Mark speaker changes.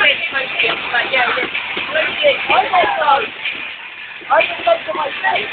Speaker 1: way it's supposed to be, but yeah, it is. Oh my god! I just looked at my face!